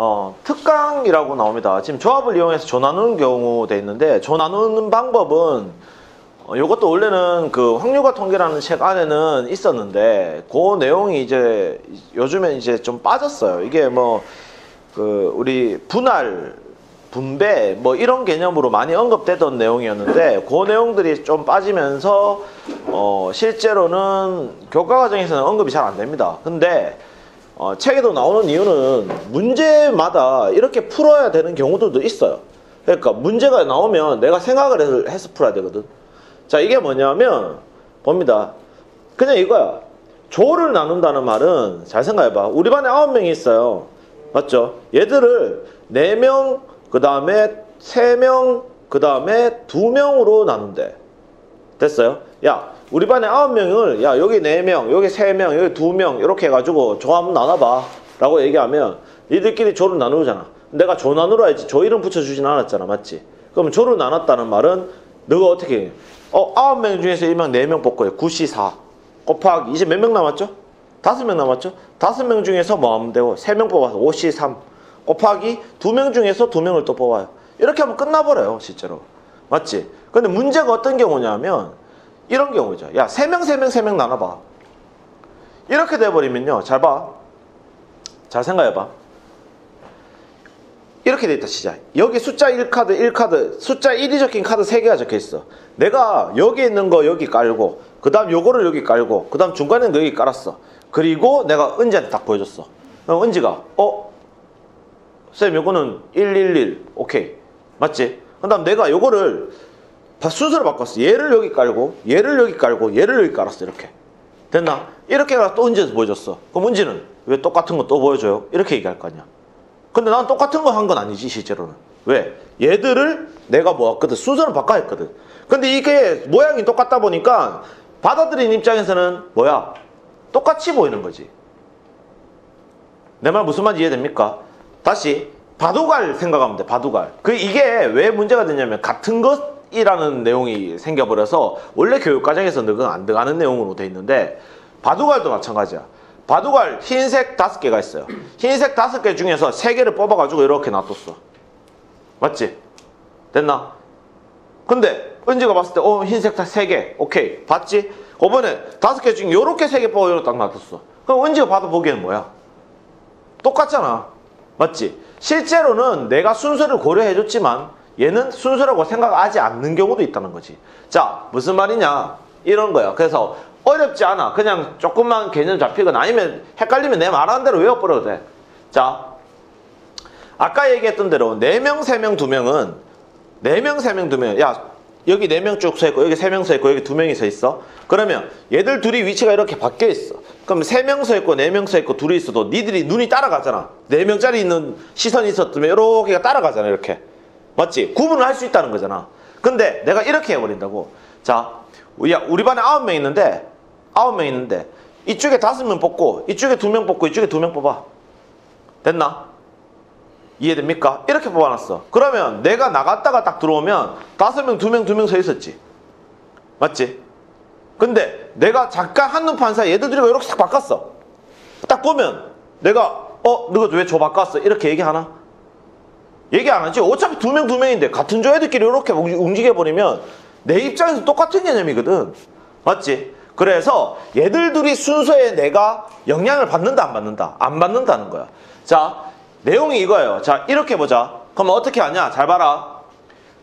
어, 특강이라고 나옵니다. 지금 조합을 이용해서 조 나누는 경우 돼 있는데 조 나누는 방법은 어, 이것도 원래는 그 확률과 통계라는 책 안에는 있었는데 그 내용이 이제 요즘에 이제 좀 빠졌어요. 이게 뭐 그 우리 분할 분배 뭐 이런 개념으로 많이 언급되던 내용이었는데 그 내용들이 좀 빠지면서 어 실제로는 교과 과정에서는 언급이 잘 안 됩니다. 근데 어 책에도 나오는 이유는 문제마다 이렇게 풀어야 되는 경우들도 있어요. 그러니까 문제가 나오면 내가 생각을 해서 풀어야 되거든. 자 이게 뭐냐면 봅니다. 그냥 이거야. 조를 나눈다는 말은 잘 생각해봐. 우리 반에 아홉 명이 있어요. 맞죠? 얘들을 네 명, 그 다음에 세 명, 그 다음에 두 명으로 나눈대. 됐어요? 야, 우리 반에 아홉 명을 야 여기 네 명, 여기 세 명, 여기 두 명 이렇게 해가지고 조 한번 나눠봐. 라고 얘기하면 니들끼리 조를 나누잖아. 내가 조 나누라 지조 이름 붙여주진 않았잖아. 맞지? 그럼 조를 나눴다는 말은 너가 어떻게 해? 어, 아홉 명 중에서 1명, 4명 뽑고요. 9시 4. 곱하기, 이제 몇 명 남았죠? 다섯 명 남았죠? 다섯 명 중에서 뭐 하면 되고, 3명 뽑아서 5시 3. 곱하기 두 명 중에서 두 명을 또 뽑아요. 이렇게 하면 끝나버려요, 실제로. 맞지? 근데 문제가 어떤 경우냐면, 이런 경우죠. 야, 3명, 3명, 3명 나눠봐. 이렇게 돼버리면요. 잘 봐. 잘 생각해봐. 이렇게 돼 있다 진짜 여기 숫자 1카드 1카드 숫자 1이 적힌 카드 3개가 적혀 있어 내가 여기 있는 거 여기 깔고 그 다음 요거를 여기 깔고 그 다음 중간에 여기 깔았어 그리고 내가 은지한테 딱 보여줬어 그럼 은지가 어? 쌤 요거는 111 오케이 맞지? 그 다음 내가 요거를 순서를 바꿨어 얘를 여기 깔고 얘를 여기 깔고 얘를 여기 깔았어 이렇게 됐나? 이렇게 해서 또 은지한테 보여줬어 그럼 은지는 왜 똑같은 거 또 보여줘요? 이렇게 얘기할 거 아니야 근데 난 똑같은 거 한 건 아니지 실제로는 왜? 얘들을 내가 모았거든 순서를 바꿔야 했거든 근데 이게 모양이 똑같다 보니까 받아들인 입장에서는 뭐야? 똑같이 보이는 거지 내 말 무슨 말인지 이해됩니까? 다시 바둑알 생각하면 돼 바둑알 그 이게 왜 문제가 되냐면 같은 것 이라는 내용이 생겨버려서 원래 교육과정에서는 그건 안 들어가는 내용으로 돼 있는데 바둑알도 마찬가지야 바둑알 흰색 다섯 개가 있어요. 흰색 다섯 개 중에서 세 개를 뽑아가지고 이렇게 놔뒀어. 맞지? 됐나? 근데 은지가 봤을 때 어 흰색 다 세 개. 오케이. 봤지? 그번에 다섯 개 중에 요렇게 세 개 뽑아 이렇게 딱 놔뒀어. 그럼 은지가 봐도 보기에는 뭐야? 똑같잖아. 맞지? 실제로는 내가 순서를 고려해줬지만 얘는 순서라고 생각하지 않는 경우도 있다는 거지. 자, 무슨 말이냐? 이런 거야. 그래서 어렵지 않아. 그냥 조금만 개념 잡히거나 아니면 헷갈리면 내 말하는 대로 외워버려도 돼. 자, 아까 얘기했던 대로 4명, 3명, 2명은 4명, 3명, 2명. 야, 여기 4명 쭉 서 있고 여기 3명 서 있고 여기 2명이 서 있어. 그러면 얘들 둘이 위치가 이렇게 바뀌어 있어. 그럼 3명 서 있고 4명 서 있고 둘이 있어도 니들이 눈이 따라가잖아. 4명짜리 있는 시선이 있었으면 이렇게가 따라가잖아. 이렇게. 맞지? 구분을 할 수 있다는 거잖아. 근데 내가 이렇게 해버린다고. 자, 야, 우리 반에 9명 있는데 아홉 명 있는데 이쪽에 다섯 명 뽑고 이쪽에 두 명 뽑고 이쪽에 두 명 뽑아 됐나? 이해됩니까? 이렇게 뽑아놨어 그러면 내가 나갔다가 딱 들어오면 다섯 명, 두 명, 두 명 서 있었지 맞지? 근데 내가 잠깐 한눈 판 사이 얘들 들이 이렇게 싹 바꿨어 딱 보면 내가 어? 너가 왜조 바꿨어? 이렇게 얘기하나? 얘기 안 하지 어차피 두 명 두 명인데 같은 조 애들끼리 이렇게 움직여버리면 내 입장에서 똑같은 개념이거든 맞지? 그래서 얘들 둘이 순서에 내가 영향을 받는다 안 받는다? 안 받는다는 거야. 자 내용이 이거예요. 자 이렇게 보자. 그럼 어떻게 하냐? 잘 봐라.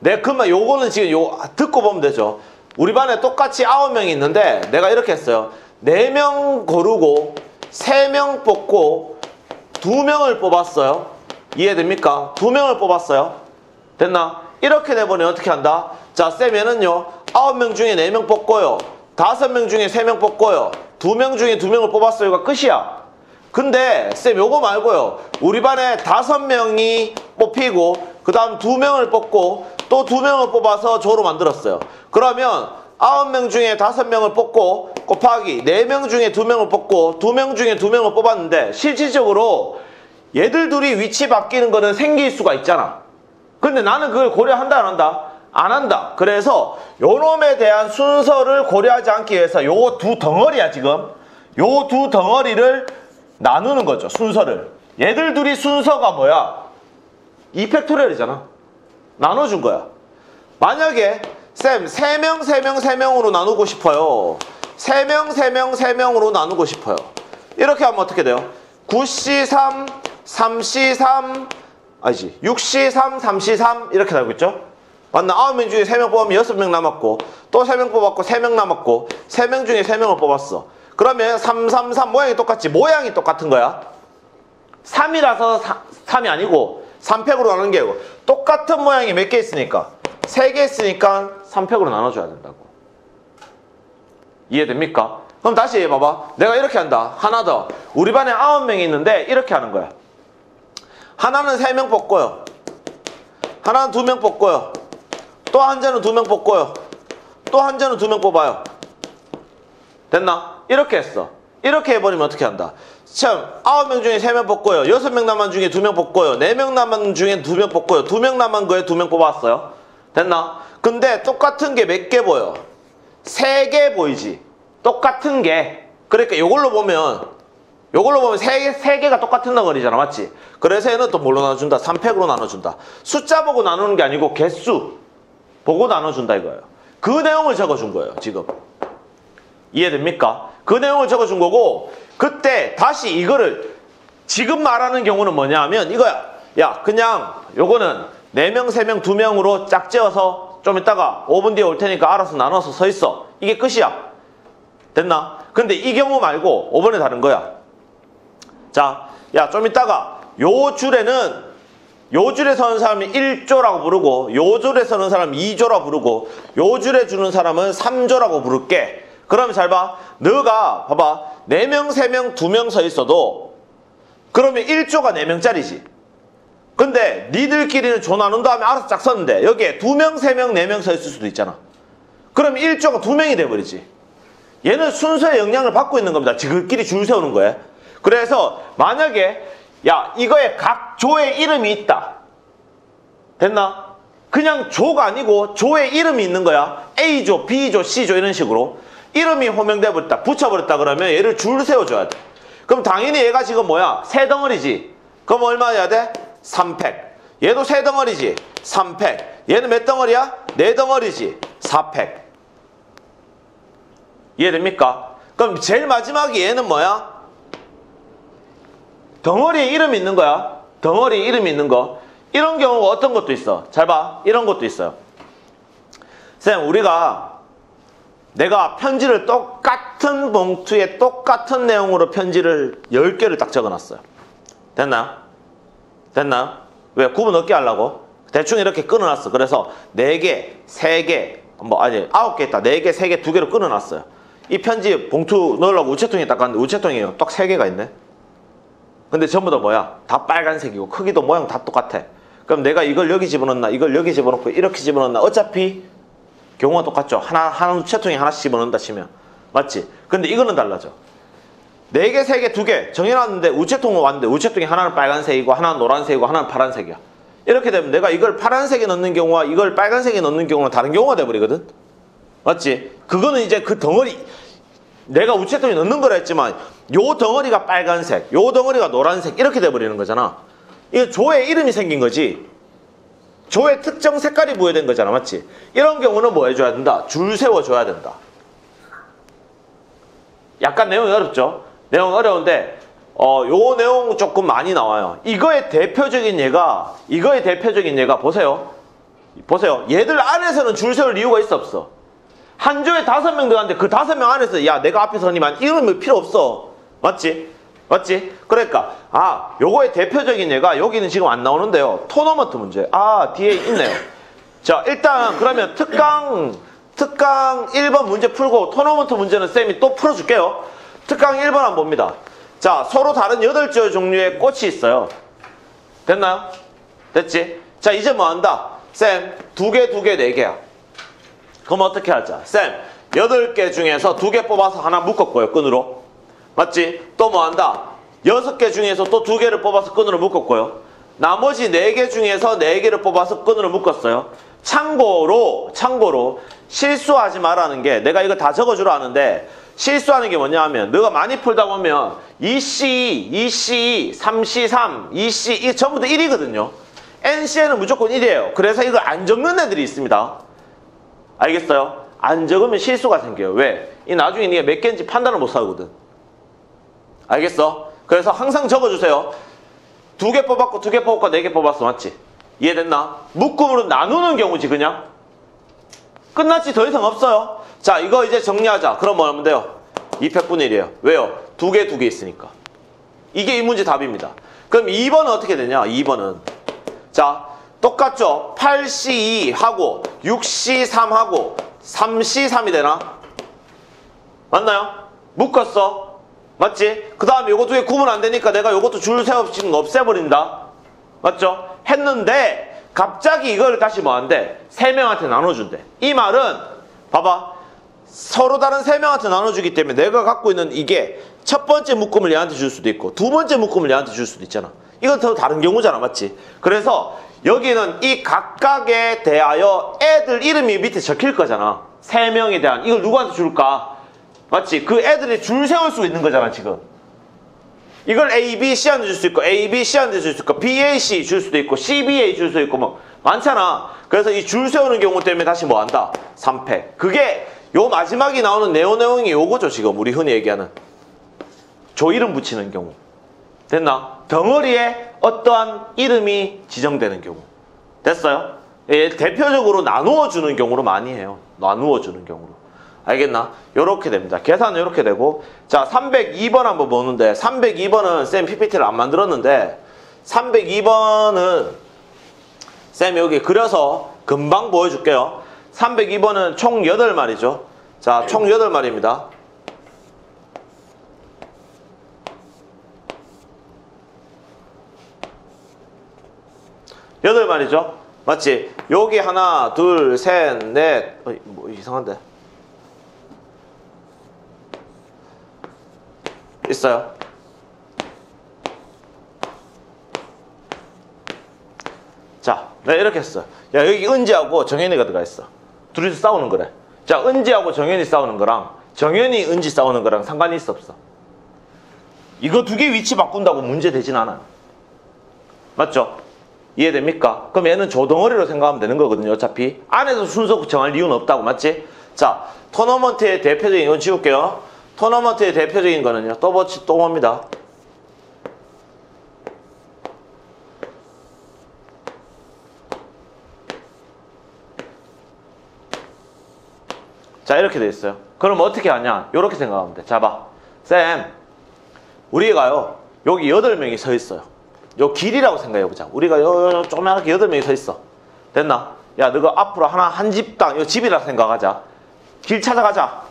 내 그만 요거는 지금 요 듣고 보면 되죠. 우리 반에 똑같이 아홉 명이 있는데 내가 이렇게 했어요. 네 명 고르고 세 명 뽑고 두 명을 뽑았어요. 이해됩니까? 두 명을 뽑았어요. 됐나? 이렇게 돼버리면 어떻게 한다? 자, 쌤에는요. 아홉 명 중에 네 명 뽑고요. 다섯 명 중에 세 명 뽑고요. 두 명 중에 두 명을 뽑았어요가 끝이야. 근데 쌤 요거 말고요. 우리 반에 다섯 명이 뽑히고 그 다음 두 명을 뽑고 또 두 명을 뽑아서 조로 만들었어요. 그러면 아홉 명 중에 다섯 명을 뽑고 곱하기 네 명 중에 두 명을 뽑고 두 명 중에 두 명을 뽑았는데 실질적으로 얘들 둘이 위치 바뀌는 거는 생길 수가 있잖아. 근데 나는 그걸 고려한다 안 한다? 안 한다. 그래서 요놈에 대한 순서를 고려하지 않기 위해서 요 두 덩어리야 지금. 요 두 덩어리를 나누는 거죠. 순서를. 얘들 둘이 순서가 뭐야? 2팩토리얼이잖아. 나눠준 거야. 만약에 쌤 3명 3명 3명으로 나누고 싶어요. 3명 3명 3명으로 나누고 싶어요. 이렇게 하면 어떻게 돼요? 9C3 3C3 아니지 6C3 3C3 이렇게 나오겠죠? 맞나? 9명 중에 3명 뽑으면 6명 남았고 또 3명 뽑았고 3명 남았고 3명 중에 3명을 뽑았어. 그러면 3, 3, 3 모양이 똑같지 모양이 똑같은 거야. 3이라서 3이 아니고 3팩으로 나누는 게 아니고 똑같은 모양이 몇 개 있으니까 3개 있으니까 3팩으로 나눠줘야 된다고 이해됩니까? 그럼 다시 봐봐 내가 이렇게 한다 하나 더 우리 반에 9명이 있는데 이렇게 하는 거야 하나는 3명 뽑고요 하나는 2명 뽑고요 또 한 자는 2명 뽑고요 또 한 자는 2명 뽑아요 됐나? 이렇게 했어 이렇게 해버리면 어떻게 한다 참, 9명 중에 3명 뽑고요. 6명 남은 중에 2명 뽑고요. 4명 남은 중에 2명 뽑고요. 2명 남은 거에 2명 뽑았어요. 됐나? 근데 똑같은 게 몇 개 보여? 3개 보이지? 똑같은 게. 그러니까 이걸로 보면 요걸로 보면 3개, 3개가 똑같은 덩어리잖아. 맞지? 그래서 얘는 또 뭘로 나눠준다? 3팩으로 나눠준다. 숫자 보고 나누는 게 아니고 개수 보고 나눠준다 이거예요. 그 내용을 적어준 거예요. 지금. 이해됩니까? 그 내용을 적어준 거고 그때 다시 이거를 지금 말하는 경우는 뭐냐 하면 이거야. 야 그냥 요거는 4명, 3명, 2명으로 짝지어서 좀 이따가 5분 뒤에 올 테니까 알아서 나눠서 서 있어. 이게 끝이야. 됐나? 근데 이 경우 말고 5번에 다른 거야. 자, 야 좀 이따가 요 줄에는 요 줄에 서는 사람이 1조라고 부르고 요 줄에 서는 사람 2조라고 부르고 요 줄에 주는 사람은 3조라고 부를게. 그럼 잘 봐. 너가 봐봐. 4명, 3명, 2명 서 있어도 그러면 1조가 4명짜리지. 근데 니들끼리는 조 나눈 다음에 알아서 짝 썼는데 여기에 2명, 3명, 4명 서 있을 수도 있잖아. 그럼 1조가 2명이 돼버리지. 얘는 순서의 영향을 받고 있는 겁니다. 지들끼리 줄 세우는 거예요. 그래서 만약에 야 이거에 각 조의 이름이 있다. 됐나? 그냥 조가 아니고 조의 이름이 있는 거야. A조, B조, C조 이런 식으로. 이름이 호명돼 버렸다. 붙여버렸다 그러면 얘를 줄 세워줘야 돼. 그럼 당연히 얘가 지금 뭐야? 세 덩어리지. 그럼 얼마 해야 돼? 3팩. 얘도 세 덩어리지. 3팩. 얘는 몇 덩어리야? 네 덩어리지. 4팩. 이해됩니까? 그럼 제일 마지막에 얘는 뭐야? 덩어리에 이름이 있는 거야. 덩어리에 이름이 있는 거. 이런 경우가 어떤 것도 있어. 잘 봐. 이런 것도 있어요. 쌤, 우리가 내가 편지를 똑같은 봉투에 똑같은 내용으로 편지를 10개를 딱 적어놨어요. 됐나? 됐나? 왜? 구분 없게 하려고? 대충 이렇게 끊어놨어. 그래서 4개, 3개, 뭐, 아니, 9개 있다. 4개, 3개, 2개로 끊어놨어요. 이 편지 봉투 넣으려고 우체통에 딱 갔는데 우체통이 딱 3개가 있네. 근데 전부 다 뭐야? 다 빨간색이고 크기도 모양 다 똑같아. 그럼 내가 이걸 여기 집어넣나? 이걸 여기 집어넣고 이렇게 집어넣나? 어차피 경우가 똑같죠. 하나, 하나 우체통에 하나씩 집어넣는다 치면. 맞지? 근데 이거는 달라져. 4개, 3개, 2개 정해놨는데 우체통으로 왔는데 우체통이 하나는 빨간색이고 하나는 노란색이고 하나는 파란색이야. 이렇게 되면 내가 이걸 파란색에 넣는 경우와 이걸 빨간색에 넣는 경우는 다른 경우가 돼버리거든. 맞지? 그거는 이제 그 덩어리 내가 우체통에 넣는 거라 했지만 요 덩어리가 빨간색, 요 덩어리가 노란색 이렇게 돼버리는 거잖아. 이거 조의 이름이 생긴 거지. 조의 특정 색깔이 부여된 거잖아. 맞지? 이런 경우는 뭐 해줘야 된다? 줄 세워줘야 된다. 약간 내용이 어렵죠? 내용 어려운데 어, 요 내용 조금 많이 나와요. 이거의 대표적인 예가 이거의 대표적인 예가 보세요. 보세요. 얘들 안에서는 줄 세울 이유가 있어 없어? 한 조에 다섯 명 들어갔는데 그 다섯 명 안에서 야 내가 앞에 서니만 이름이 필요 없어. 맞지? 맞지? 그러니까 아 요거의 대표적인 예가 여기는 지금 안 나오는데요. 토너먼트 문제. 아 뒤에 있네요. 자 일단 그러면 특강 특강 1번 문제 풀고 토너먼트 문제는 쌤이 또 풀어줄게요. 특강 1번 한번 봅니다. 자 서로 다른 8조 종류의 꽃이 있어요. 됐나요? 됐지? 자 이제 뭐 한다? 쌤 두 개, 두 개, 네 개야. 그럼 어떻게 하자? 쌤, 8개 중에서 2개 뽑아서 하나 묶었고요, 끈으로. 맞지? 또 뭐 한다? 6개 중에서 또 2개를 뽑아서 끈으로 묶었고요. 나머지 4개 중에서 4개를 뽑아서 끈으로 묶었어요. 참고로, 참고로, 실수하지 말라는 게 내가 이거 다 적어주라 하는데 실수하는 게 뭐냐 하면 너가 많이 풀다 보면 2C, 2C, 3C3, 2C 이게 전부 다 1이거든요. NC에는 무조건 1이에요. 그래서 이걸 안 적는 애들이 있습니다. 알겠어요? 안 적으면 실수가 생겨요. 왜? 이 나중에 네가 몇 개인지 판단을 못 하거든. 알겠어? 그래서 항상 적어주세요. 두 개 뽑았고 두 개 뽑았고 네 개 뽑았어. 맞지? 이해됐나? 묶음으로 나누는 경우지 그냥. 끝났지 더 이상 없어요. 자 이거 이제 정리하자. 그럼 뭐 하면 돼요? 200분의 1이에요. 왜요? 두 개 두 개 있으니까. 이게 이 문제 답입니다. 그럼 2번은 어떻게 되냐? 2번은 자 똑같죠? 8C2하고 6C3하고 3C3이 되나? 맞나요? 묶었어. 맞지? 그 다음에 요거 두 개 구분 안 되니까 내가 요것도 줄 세워지는 거 없애버린다. 맞죠? 했는데 갑자기 이걸 다시 뭐 한대? 세 명한테 나눠준대. 이 말은 봐봐. 서로 다른 세 명한테 나눠주기 때문에 내가 갖고 있는 이게 첫 번째 묶음을 얘한테 줄 수도 있고 두 번째 묶음을 얘한테 줄 수도 있잖아. 이건 더 다른 경우잖아. 맞지? 그래서 여기는 이 각각에 대하여 애들 이름이 밑에 적힐 거잖아. 세 명에 대한 이걸 누구한테 줄까? 맞지? 그 애들이 줄 세울 수 있는 거잖아, 지금. 이걸 A, B, C한테 줄 수 있고, A, B, C한테 줄 수 있고, B, A, C 줄 수도 있고, C, B, A 줄수 있고, 뭐, 많잖아. 그래서 이 줄 세우는 경우 때문에 다시 뭐 한다? 3패. 그게 요 마지막에 나오는 네오 내용이 요거죠, 지금. 우리 흔히 얘기하는. 조 이름 붙이는 경우. 됐나? 덩어리에 어떠한 이름이 지정되는 경우. 됐어요? 예, 대표적으로 나누어 주는 경우로 많이 해요. 나누어 주는 경우로. 알겠나? 요렇게 됩니다. 계산은 요렇게 되고 자 302번 한번 보는데 302번은 쌤 PPT를 안 만들었는데 302번은 쌤 여기 그려서 금방 보여줄게요. 302번은 총 8마리죠. 자, 총 8마리입니다. 여덟 마리죠? 맞지? 여기 하나, 둘, 셋, 넷. 어이, 뭐 이상한데? 있어요. 자, 내가 이렇게 했어. 야, 여기 은지하고 정현이가 들어가 있어. 둘이서 싸우는 거래. 자, 은지하고 정현이 싸우는 거랑 정현이, 은지 싸우는 거랑 상관이 있어 없어? 이거 두 개 위치 바꾼다고 문제 되진 않아요. 맞죠? 이해됩니까? 그럼 얘는 조덩어리로 생각하면 되는 거거든요. 어차피 안에서 순서 정할 이유는 없다고 맞지? 자, 토너먼트의 대표적인 이건 지울게요. 토너먼트의 대표적인 거는요. 또 뭐지? 또 뭡니다. 자 이렇게 돼 있어요. 그럼 어떻게 하냐? 이렇게 생각하면 돼. 자 봐. 쌤, 우리가요. 여기 8명이 서 있어요. 요 길이라고 생각해 보자. 우리가 요, 요 조그맣게 여덟 명이 서 있어. 됐나? 야, 너가 앞으로 하나 한 집당, 요 집이라 생각하자. 길 찾아가자.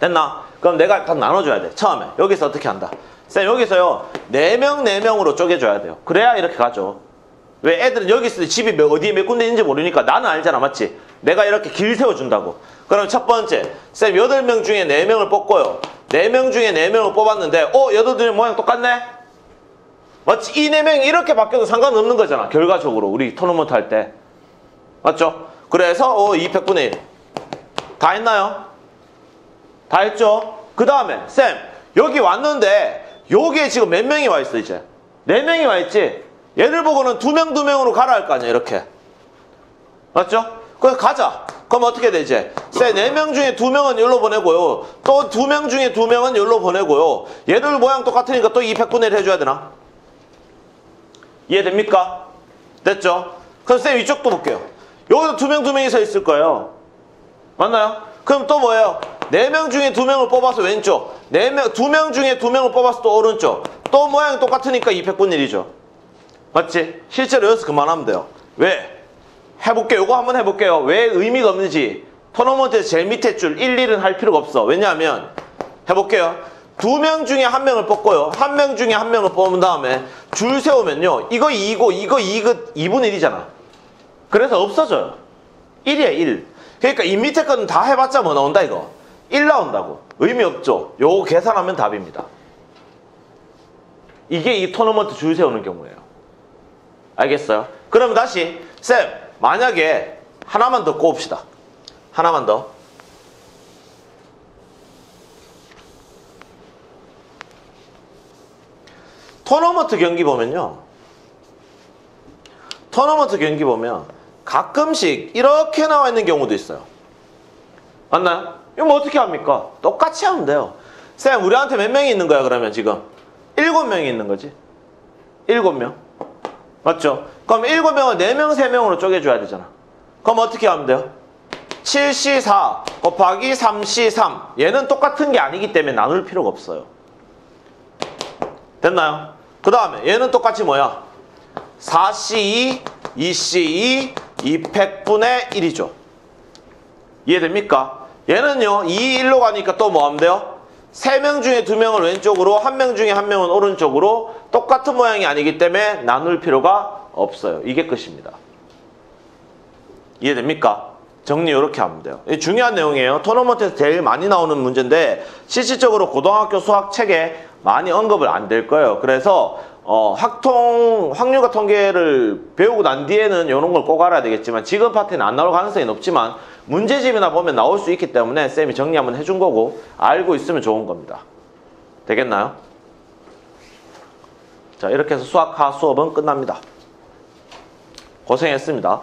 됐나? 그럼 내가 일단 나눠줘야 돼. 처음에. 여기서 어떻게 한다? 쌤, 여기서요. 네 명, 네 명으로 쪼개줘야 돼요. 그래야 이렇게 가죠. 왜 애들은 여기 있을 때 집이 몇, 어디에 몇 군데 있는지 모르니까 나는 알잖아. 맞지? 내가 이렇게 길 세워준다고. 그럼 첫 번째. 쌤, 여덟 명 중에 네 명을 뽑고요. 네 명 중에 네 명을 뽑았는데, 어, 여덟 명 모양 똑같네? 맞지? 이네 명이 이렇게 바뀌어도 상관없는 거잖아. 결과적으로. 우리 토너먼트 할 때. 맞죠? 그래서, 어, 200분의 1. 다 했나요? 다 했죠? 그 다음에, 쌤, 여기 왔는데, 여기에 지금 몇 명이 와 있어, 이제? 네 명이 와 있지? 얘를 보고는 두 명, 두 명으로 가라 할 거 아니야, 이렇게. 맞죠? 그래서 가자. 그럼 어떻게 되지? 쌤, 네명 중에 두 명은 여기로 보내고요. 또두명 중에 두 명은 여기로 보내고요. 얘들 모양 똑같으니까 또 200분의 1 해줘야 되나? 이해됩니까? 됐죠? 그럼 쌤 이쪽도 볼게요. 여기도 두명 두 명이 서 있을 거예요. 맞나요? 그럼 또 뭐예요? 네 명 중에 두 명을 뽑아서 왼쪽. 네 명, 두 명 중에 두 명을 뽑아서 또 오른쪽. 또 모양이 똑같으니까 200분의 1이죠. 맞지? 실제로 여기서 그만하면 돼요. 왜? 해볼게요. 이거 한번 해볼게요. 왜 의미가 없는지. 토너먼트에서 제일 밑에 줄 1, 2는 할 필요가 없어. 왜냐하면 해볼게요. 두 명 중에 한 명을 뽑고요. 한 명 중에 한 명을 뽑은 다음에 줄 세우면요. 이거 2고 이거 2고 2분의 1이잖아. 그래서 없어져요. 1이야 1. 그러니까 이 밑에 거는 다 해봤자 뭐 나온다 이거. 1 나온다고. 의미 없죠. 요거 계산하면 답입니다. 이게 이 토너먼트 줄 세우는 경우예요. 알겠어요? 그러면 다시 쌤 만약에 하나만 더 꼽읍시다. 하나만 더. 토너먼트 경기 보면요. 토너먼트 경기 보면 가끔씩 이렇게 나와 있는 경우도 있어요. 맞나요? 이거 뭐 어떻게 합니까? 똑같이 하면 돼요. 쌤, 우리한테 몇 명이 있는 거야, 그러면 지금? 일곱 명이 있는 거지. 일곱 명. 맞죠? 그럼 일곱 명을 네 명, 세 명으로 쪼개줘야 되잖아. 그럼 어떻게 하면 돼요? 7C4 곱하기 3C3. 얘는 똑같은 게 아니기 때문에 나눌 필요가 없어요. 됐나요? 그 다음에 얘는 똑같이 뭐야? 4C2, 2C2, 200분의 1이죠. 이해됩니까? 얘는요, 2, 1로 가니까 또 뭐 하면 돼요? 3명 중에 2명을 왼쪽으로, 1명 중에 1명은 오른쪽으로 똑같은 모양이 아니기 때문에 나눌 필요가 없어요. 이게 끝입니다. 이해됩니까? 정리 이렇게 하면 돼요. 이 중요한 내용이에요. 토너먼트에서 제일 많이 나오는 문제인데 실질적으로 고등학교 수학 책에 많이 언급을 안 될 거예요. 그래서 어, 확통 확률과 통계를 배우고 난 뒤에는 이런 걸 꼭 알아야 되겠지만 지금 파트는 안 나올 가능성이 높지만 문제집이나 보면 나올 수 있기 때문에 쌤이 정리 한번 해준 거고 알고 있으면 좋은 겁니다. 되겠나요? 자 이렇게 해서 수학 하 수업은 끝납니다. 고생했습니다.